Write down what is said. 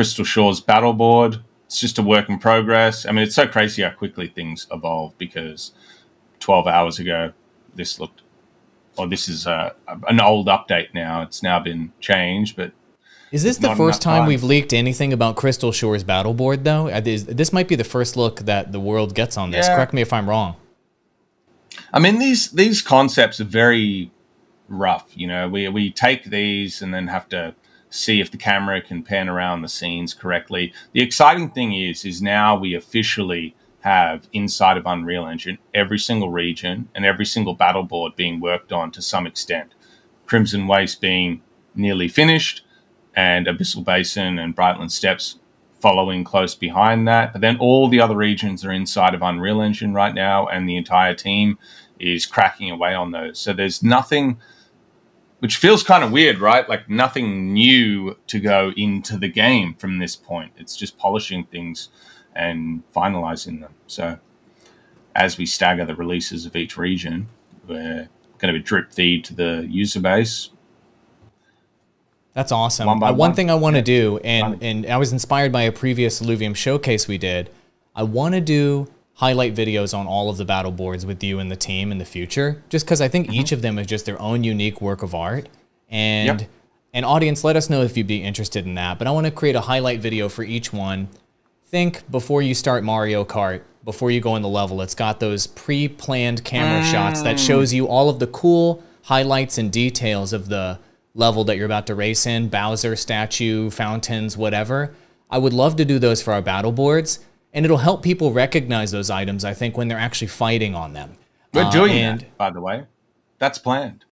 Crystal Shores battle board. It's just a work in progress. I mean, it's so crazy how quickly things evolve because 12 hours ago, this looked, or this is a, an old update now. It's now been changed, but is this the first time, time, we've leaked anything about Crystal Shores battle board, though? Uh, this might be the first look that the world gets on this. Yeah. Correct me if I'm wrong. I mean, these these concepts are very rough. You know, we we take these and then have to see if the camera can pan around the scenes correctly. The exciting thing is, is now we officially have inside of Unreal Engine every single region and every single battle board being worked on to some extent. Crimson Waste being nearly finished, and Abyssal Basin and Brightland Steppes following close behind that. But then all the other regions are inside of Unreal Engine right now, and the entire team is cracking away on those. So there's nothing, which feels kind of weird, right? Like nothing new to go into the game from this point. It's just polishing things and finalizing them. So as we stagger the releases of each region, we're going to be drip feed to the user base that's awesome. One, uh, one. thing I want to yeah. do, and, and I was inspired by a previous Illuvium showcase we did, I want to do highlight videos on all of the battle boards with you and the team in the future, just because I think mm -hmm. each of them is just their own unique work of art. And, yep. and audience, let us know if you'd be interested in that. But I want to create a highlight video for each one. Think before you start Mario Kart, before you go in the level, it's got those pre-planned camera mm. shots that shows you all of the cool highlights and details of the level that you're about to race in, Bowser statue, fountains, whatever. I would love to do those for our battle boards, and it'll help people recognize those items, I think, when they're actually fighting on them. We're uh, doing and, that, by the way. That's planned.